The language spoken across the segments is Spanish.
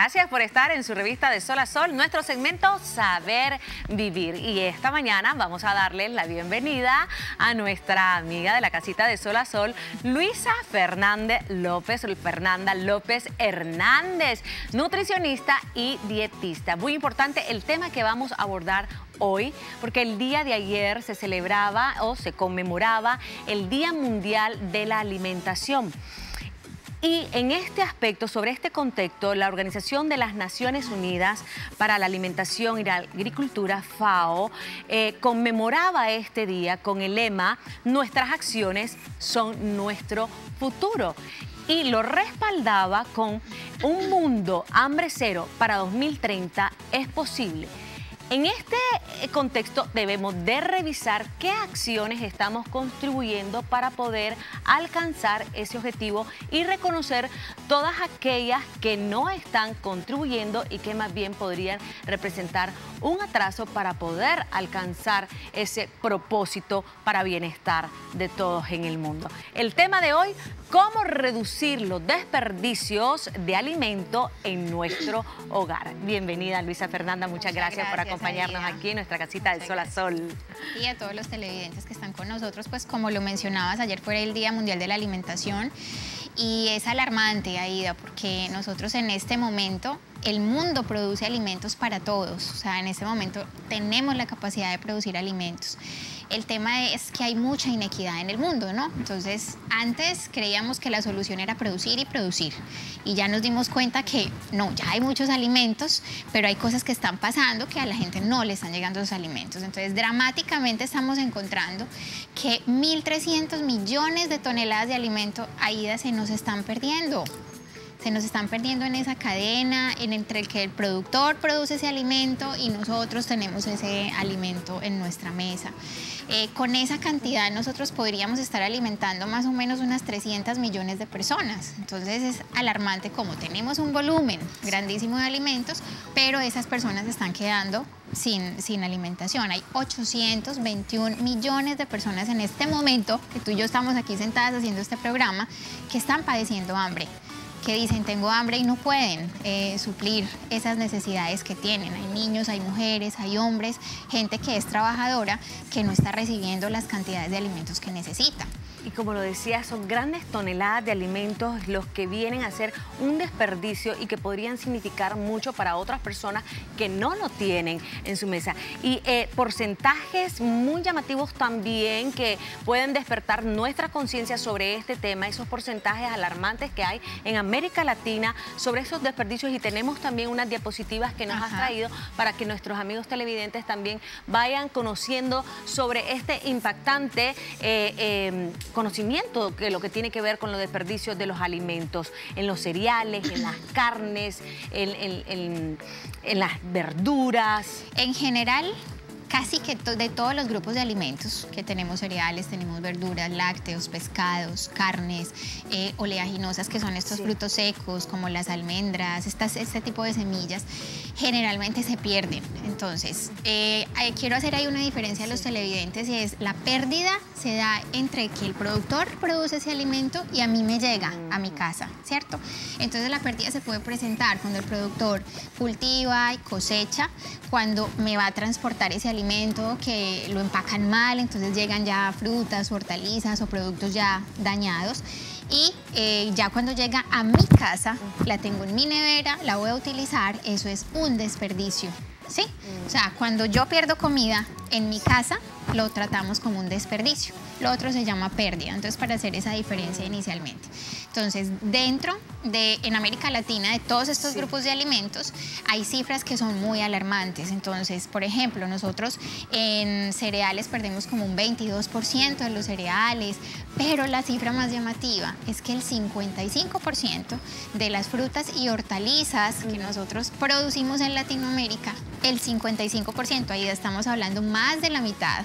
Gracias por estar en su revista de Sol a Sol, nuestro segmento Saber Vivir. Y esta mañana vamos a darle la bienvenida a nuestra amiga de la casita de Sol a Sol, Luisa Fernández López, Fernanda López Hernández, nutricionista y dietista. Muy importante el tema que vamos a abordar hoy, porque el día de ayer se celebraba o se conmemoraba el Día Mundial de la Alimentación. Y en este aspecto, sobre este contexto, la Organización de las Naciones Unidas para la Alimentación y la Agricultura, FAO, eh, conmemoraba este día con el lema Nuestras acciones son nuestro futuro. Y lo respaldaba con un mundo hambre cero para 2030 es posible. En este eh, contexto debemos de revisar qué acciones estamos contribuyendo para poder alcanzar ese objetivo y reconocer todas aquellas que no están contribuyendo y que más bien podrían representar un atraso para poder alcanzar ese propósito para bienestar de todos en el mundo. El tema de hoy, cómo reducir los desperdicios de alimento en nuestro hogar. Bienvenida Luisa Fernanda, muchas, gracias, por acompañarnos aquí en nuestra casita de Sol a Sol. Y a todos los televidentes que están con nosotros, pues como lo mencionabas, ayer fue el Día Mundial de la Alimentación y es alarmante, Aida, porque nosotros en este momento el mundo produce alimentos para todos, o sea, en este momento tenemos la capacidad de producir alimentos el tema es que hay mucha inequidad en el mundo, ¿no? Entonces, antes creíamos que la solución era producir y producir. Y ya nos dimos cuenta que no, ya hay muchos alimentos, pero hay cosas que están pasando que a la gente no le están llegando esos alimentos. Entonces, dramáticamente estamos encontrando que 1.300 millones de toneladas de alimento ahí se nos están perdiendo se nos están perdiendo en esa cadena en entre el que el productor produce ese alimento y nosotros tenemos ese alimento en nuestra mesa. Eh, con esa cantidad nosotros podríamos estar alimentando más o menos unas 300 millones de personas. Entonces es alarmante como tenemos un volumen grandísimo de alimentos, pero esas personas están quedando sin, sin alimentación. Hay 821 millones de personas en este momento, que tú y yo estamos aquí sentadas haciendo este programa, que están padeciendo hambre que dicen tengo hambre y no pueden eh, suplir esas necesidades que tienen. Hay niños, hay mujeres, hay hombres, gente que es trabajadora que no está recibiendo las cantidades de alimentos que necesita. Y como lo decía, son grandes toneladas de alimentos los que vienen a ser un desperdicio y que podrían significar mucho para otras personas que no lo tienen en su mesa. Y eh, porcentajes muy llamativos también que pueden despertar nuestra conciencia sobre este tema, esos porcentajes alarmantes que hay en América Latina sobre esos desperdicios y tenemos también unas diapositivas que nos has traído para que nuestros amigos televidentes también vayan conociendo sobre este impactante eh, eh, conocimiento que lo que tiene que ver con los desperdicios de los alimentos, en los cereales, en las carnes, en, en las verduras. En general, casi que de todos los grupos de alimentos que tenemos cereales, tenemos verduras, lácteos, pescados, carnes, eh, oleaginosas, que son estos frutos secos, como las almendras, este tipo de semillas, generalmente se pierden. Entonces, eh, quiero hacer ahí una diferencia a los televidentes y es la pérdida se da entre que el productor produce ese alimento y a mí me llega a mi casa, ¿cierto? Entonces la pérdida se puede presentar cuando el productor cultiva y cosecha, cuando me va a transportar ese alimento alimento que lo empacan mal, entonces llegan ya frutas, hortalizas o productos ya dañados. Y eh, ya cuando llega a mi casa, la tengo en mi nevera, la voy a utilizar, eso es un desperdicio. ¿Sí? O sea, cuando yo pierdo comida en mi casa, lo tratamos como un desperdicio. Lo otro se llama pérdida. Entonces, para hacer esa diferencia inicialmente. Entonces, dentro de, en América Latina, de todos estos grupos de alimentos, hay cifras que son muy alarmantes. Entonces, por ejemplo, nosotros en cereales perdemos como un 22% de los cereales, pero la cifra más llamativa es que el 55% de las frutas y hortalizas que nosotros producimos en Latinoamérica, el 55%, ahí estamos hablando más de la mitad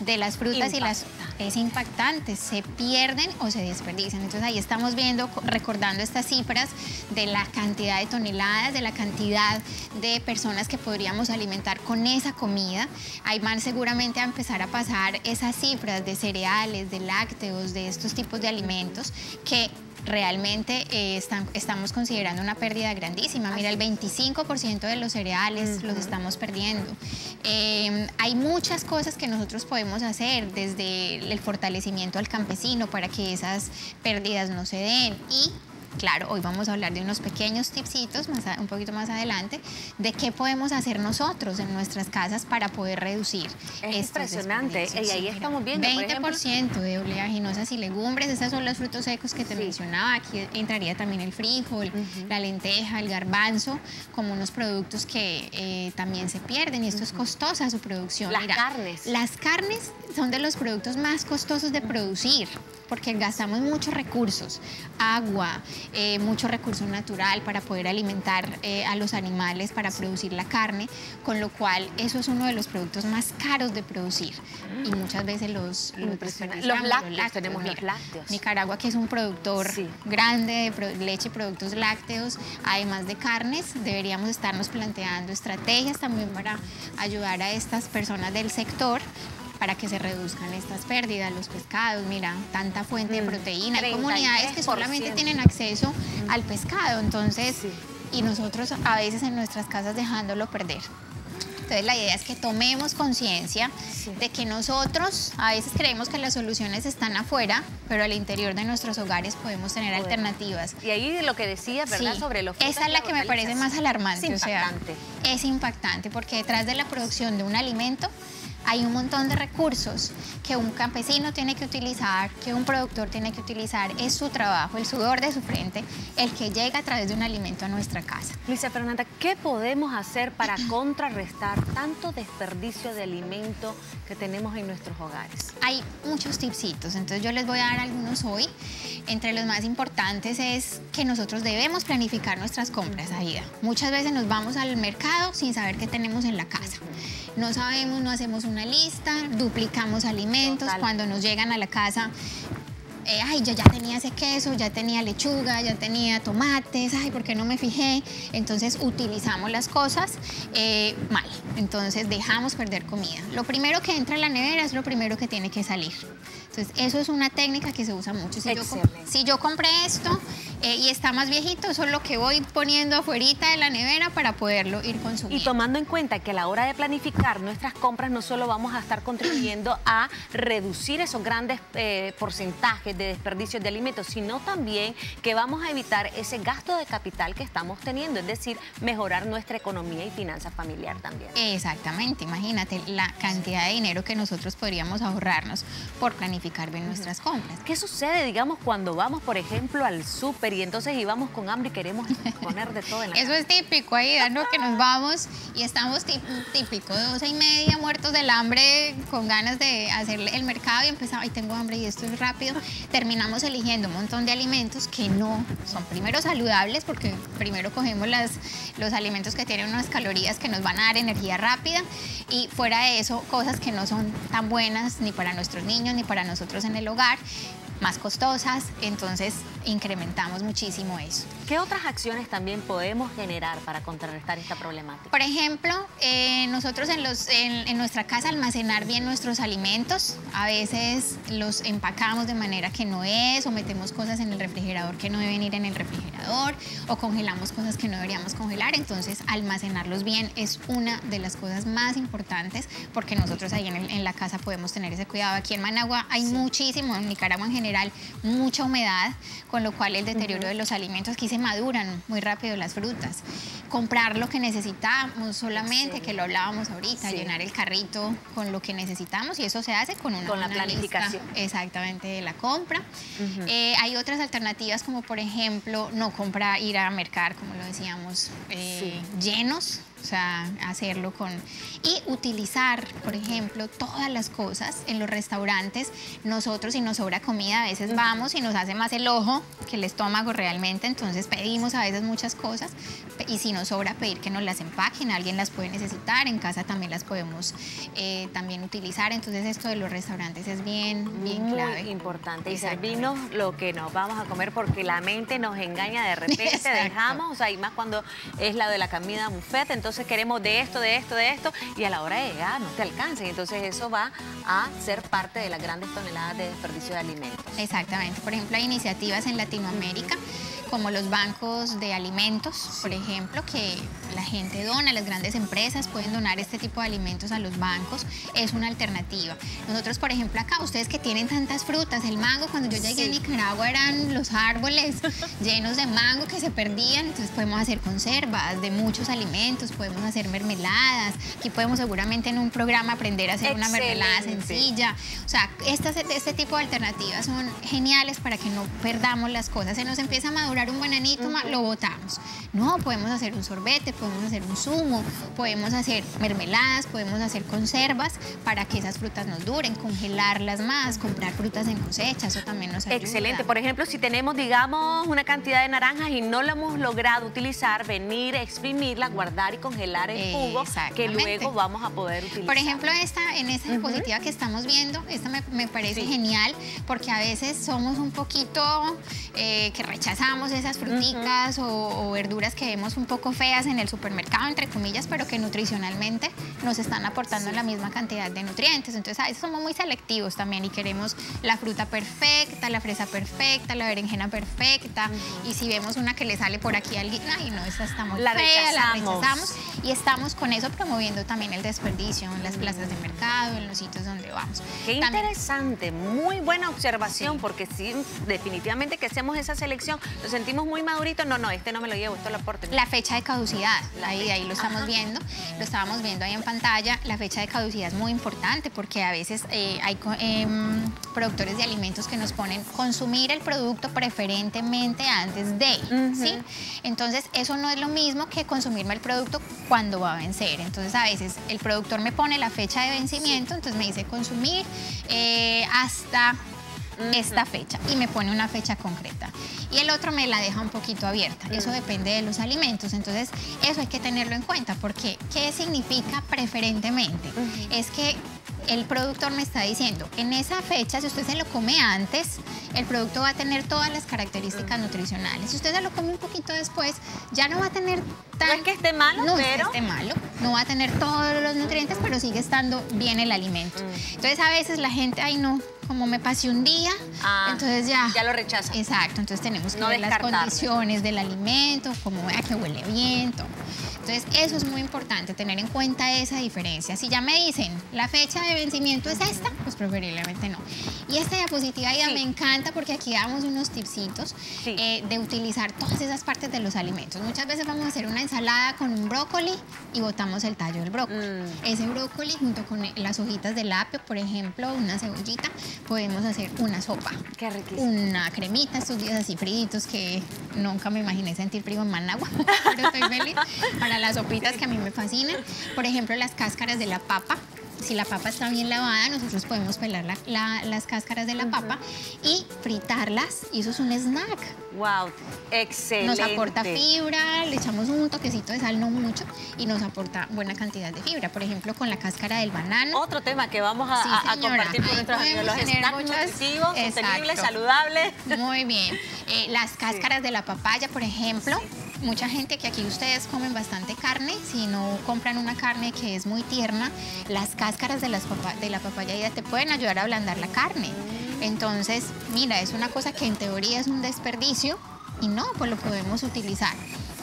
de las frutas y las es impactante, se pierden o se desperdician. Entonces ahí estamos viendo, recordando estas cifras de la cantidad de toneladas, de la cantidad de personas que podríamos alimentar con esa comida. Ahí van seguramente a empezar a pasar esas cifras de cereales, de lácteos, de estos tipos de alimentos que realmente eh, estamos considerando una pérdida grandísima. Mira, el 25% de los cereales los estamos perdiendo. Em, hay muchas cosas que nosotros podemos hacer, desde el fortalecimiento al campesino para que esas pérdidas no se den y Claro, hoy vamos a hablar de unos pequeños tipsitos, más un poquito más adelante, de qué podemos hacer nosotros en nuestras casas para poder reducir. Es impresionante. Y ahí estamos viendo, 20% de oleaginosas y legumbres, esos son los frutos secos que te mencionaba. Aquí entraría también el frijol, la lenteja, el garbanzo, como unos productos que eh, también se pierden y esto es costosa su producción. Las carnes. Las carnes son de los productos más costosos de producir porque gastamos muchos recursos, agua, eh, mucho recurso natural para poder alimentar eh, a los animales, para producir la carne, con lo cual eso es uno de los productos más caros de producir. Y muchas veces los, los, lácteos, tenemos los lácteos. Nicaragua, que es un productor grande de leche y productos lácteos, además de carnes, deberíamos estarnos planteando estrategias también para ayudar a estas personas del sector para que se reduzcan estas pérdidas, los pescados, mira, tanta fuente de mm, proteína. Hay comunidades que solamente tienen acceso al pescado, entonces, y nosotros a veces en nuestras casas dejándolo perder. Entonces la idea es que tomemos conciencia de que nosotros a veces creemos que las soluciones están afuera, pero al interior de nuestros hogares podemos tener alternativas. Y ahí lo que decía, ¿verdad? Sobre los Esa es la que me parece más alarmante. Es impactante. es impactante porque detrás de la producción de un alimento hay un montón de recursos que un campesino tiene que utilizar, que un productor tiene que utilizar. Es su trabajo, el sudor de su frente, el que llega a través de un alimento a nuestra casa. Luisa Fernanda, ¿qué podemos hacer para contrarrestar tanto desperdicio de alimento que tenemos en nuestros hogares? Hay muchos tipsitos, entonces yo les voy a dar algunos hoy. Entre los más importantes es que nosotros debemos planificar nuestras compras, Aida. Muchas veces nos vamos al mercado sin saber qué tenemos en la casa. No sabemos, no hacemos una lista, duplicamos alimentos, cuando nos llegan a la casa eh, ay, yo ya tenía ese queso, ya tenía lechuga, ya tenía tomates, ay, ¿por qué no me fijé? Entonces utilizamos las cosas eh, mal, entonces dejamos perder comida. Lo primero que entra en la nevera es lo primero que tiene que salir. Entonces eso es una técnica que se usa mucho. Si, yo, si yo compré esto eh, y está más viejito, eso es lo que voy poniendo afuera de la nevera para poderlo ir consumiendo. Y tomando en cuenta que a la hora de planificar nuestras compras no solo vamos a estar contribuyendo a reducir esos grandes eh, porcentajes de desperdicio de alimentos, sino también que vamos a evitar ese gasto de capital que estamos teniendo, es decir, mejorar nuestra economía y finanza familiar también. Exactamente, imagínate la cantidad de dinero que nosotros podríamos ahorrarnos por planificar bien nuestras compras. ¿Qué sucede, digamos, cuando vamos, por ejemplo, al súper y entonces íbamos con hambre y queremos poner de todo en la Eso es típico ahí, ¿no? Que nos vamos y estamos típico, doce y media, muertos del hambre, con ganas de hacer el mercado y empezamos, ay, tengo hambre y esto es rápido. Terminamos eligiendo un montón de alimentos que no son primero saludables, porque primero cogemos las, los alimentos que tienen unas calorías que nos van a dar energía rápida y fuera de eso, cosas que no son tan buenas ni para nuestros niños ni para nosotros en el hogar más costosas, entonces incrementamos muchísimo eso. ¿Qué otras acciones también podemos generar para contrarrestar esta problemática? Por ejemplo, eh, nosotros en, los, en, nuestra casa almacenar bien nuestros alimentos, a veces los empacamos de manera que no es o metemos cosas en el refrigerador que no deben ir en el refrigerador o congelamos cosas que no deberíamos congelar, entonces almacenarlos bien es una de las cosas más importantes porque nosotros ahí en, la casa podemos tener ese cuidado. Aquí en Managua hay muchísimo, en Nicaragua en general, mucha humedad, con lo cual el deterioro de los alimentos aquí se maduran muy rápido las frutas. Comprar lo que necesitamos solamente, que lo hablábamos ahorita, llenar el carrito con lo que necesitamos y eso se hace con una, con la planificación. exactamente de la compra. Eh, hay otras alternativas como por ejemplo no comprar, ir a mercar, como lo decíamos, eh, llenos O sea, hacerlo con... Y utilizar, por ejemplo, todas las cosas en los restaurantes. Nosotros, si nos sobra comida, a veces vamos y nos hace más el ojo que el estómago realmente. Entonces pedimos a veces muchas cosas. Y si nos sobra, pedir que nos las empaquen. Alguien las puede necesitar. En casa también las podemos eh, también utilizar. Entonces esto de los restaurantes es bien, bien Muy clave. importante. Y servirnos lo que nos vamos a comer porque la mente nos engaña de repente. Dejamos, o sea, y más cuando es la de la comida buffet. Entonces queremos de esto, de esto, de esto. Y a la hora de llegar no te alcanza. Y entonces eso va a ser parte de las grandes toneladas de desperdicio de alimentos. Exactamente. Por ejemplo, hay iniciativas en Latinoamérica como los bancos de alimentos, por ejemplo, que la gente dona, las grandes empresas pueden donar este tipo de alimentos a los bancos, es una alternativa. Nosotros, por ejemplo, acá, ustedes que tienen tantas frutas, el mango, cuando yo llegué a Nicaragua eran los árboles llenos de mango que se perdían, entonces podemos hacer conservas de muchos alimentos, podemos hacer mermeladas, aquí podemos seguramente en un programa aprender a hacer una mermelada sencilla. O sea, estas, este tipo de alternativas son geniales para que no perdamos las cosas, se nos empieza a madurar un bananito, lo botamos. No, podemos hacer un sorbete, podemos hacer un zumo, podemos hacer mermeladas, podemos hacer conservas para que esas frutas nos duren, congelarlas más, comprar frutas en cosecha, eso también nos ayuda. Excelente. Por ejemplo, si tenemos, digamos, una cantidad de naranjas y no la hemos logrado utilizar, venir, exprimirla, guardar y congelar el jugo que luego vamos a poder utilizar. Por ejemplo, esta, en esta diapositiva que estamos viendo, esta me, parece genial porque a veces somos un poquito eh, que rechazamos esas fruticas o, verduras que vemos un poco feas en el supermercado, entre comillas, pero que nutricionalmente nos están aportando la misma cantidad de nutrientes. Entonces, a veces somos muy selectivos también y queremos la fruta perfecta, la fresa perfecta, la berenjena perfecta. Y si vemos una que le sale por aquí alguien, ay, no, esta está muy la fea, la rechazamos. Y estamos con eso promoviendo también el desperdicio en las plazas de mercado, en los sitios donde vamos. Qué interesante, muy buena observación, porque sí, definitivamente que hacemos esa selección, sentimos muy madurito, no, no, este no me lo llevo, esto lo aporte. La fecha de caducidad, ahí, ahí lo estamos viendo, lo estábamos viendo ahí en pantalla, la fecha de caducidad es muy importante porque a veces eh, hay em, productores de alimentos que nos ponen consumir el producto preferentemente antes de, ¿sí? Entonces, eso no es lo mismo que consumirme el producto cuando va a vencer. Entonces, a veces el productor me pone la fecha de vencimiento, entonces me dice consumir eh, hasta esta fecha y me pone una fecha concreta. Y el otro me la deja un poquito abierta. Eso depende de los alimentos. Entonces, eso hay que tenerlo en cuenta porque ¿qué significa preferentemente? Es que el productor me está diciendo, en esa fecha, si usted se lo come antes, el producto va a tener todas las características nutricionales. Si usted se lo come un poquito después, ya no va a tener tan... No es que esté malo, no pero... es que esté malo, no va a tener todos los nutrientes, pero sigue estando bien el alimento. Mm. Entonces, a veces la gente, ay no, como me pasé un día, ah, entonces ya... Ya lo rechaza. Exacto, entonces tenemos que ver las condiciones del alimento, como vea que huele bien, todo. Entonces, eso es muy importante, tener en cuenta esa diferencia. Si ya me dicen, la fecha de vencimiento es esta, pues preferiblemente no. Y esta diapositiva ya me encanta porque aquí damos unos tipsitos eh, de utilizar todas esas partes de los alimentos. Muchas veces vamos a hacer una ensalada con un brócoli y botamos el tallo del brócoli. Mm. Ese brócoli junto con las hojitas de apio, por ejemplo, una cebollita, podemos hacer una sopa. Qué riquísimo. Una cremita, estos días así fritos que nunca me imaginé sentir frío en Managua, pero estoy feliz. Para las sopitas que a mí me fascinan, por ejemplo, las cáscaras de la papa, si la papa está bien lavada, nosotros podemos pelar las cáscaras de la papa y fritarlas y eso es un snack. ¡Wow! Excelente. Nos aporta fibra, le echamos un toquecito de sal, no mucho, y nos aporta buena cantidad de fibra. Por ejemplo, con la cáscara del banano. Otro tema que vamos a, compartir con nuestros amigos, los snacks nutritivos, sostenibles, saludables. Muy bien. Eh, las cáscaras de la papaya, por ejemplo mucha gente que aquí ustedes comen bastante carne, si no compran una carne que es muy tierna, las cáscaras de, las de la papaya ya te pueden ayudar a ablandar la carne. Entonces, mira, es una cosa que en teoría es un desperdicio y no, pues lo podemos utilizar.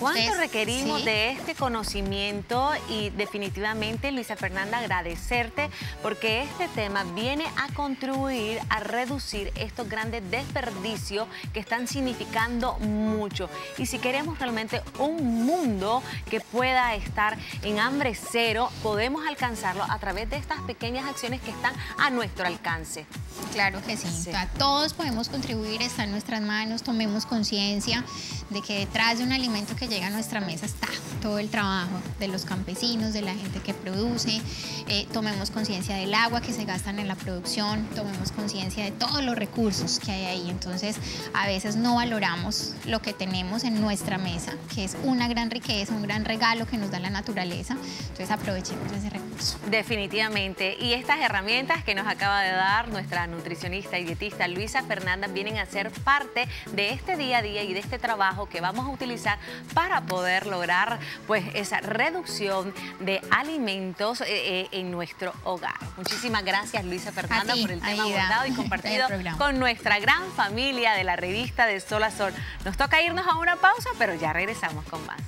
¿Cuánto requerimos de este conocimiento? Y definitivamente, Luisa Fernanda, agradecerte porque este tema viene a contribuir a reducir estos grandes desperdicios que están significando mucho. Y si queremos realmente un mundo que pueda estar en hambre cero, podemos alcanzarlo a través de estas pequeñas acciones que están a nuestro alcance. Claro que sí. todos podemos contribuir, está en nuestras manos, tomemos conciencia de que detrás de un alimento que llega a nuestra mesa está todo el trabajo de los campesinos, de la gente que produce, eh, tomemos conciencia del agua que se gastan en la producción, tomemos conciencia de todos los recursos que hay ahí. Entonces, a veces no valoramos lo que tenemos en nuestra mesa, que es una gran riqueza, un gran regalo que nos da la naturaleza. Entonces, aprovechemos ese recurso. Definitivamente. Y estas herramientas que nos acaba de dar nuestra nutricionista y dietista Luisa Fernanda vienen a ser parte de este día a día y de este trabajo que vamos a utilizar para poder lograr pues esa reducción de alimentos eh, eh, en nuestro hogar. Muchísimas gracias Luisa Fernanda por el tema abordado y compartido con nuestra gran familia de la revista de Sol a Sol. Nos toca irnos a una pausa, pero ya regresamos con más.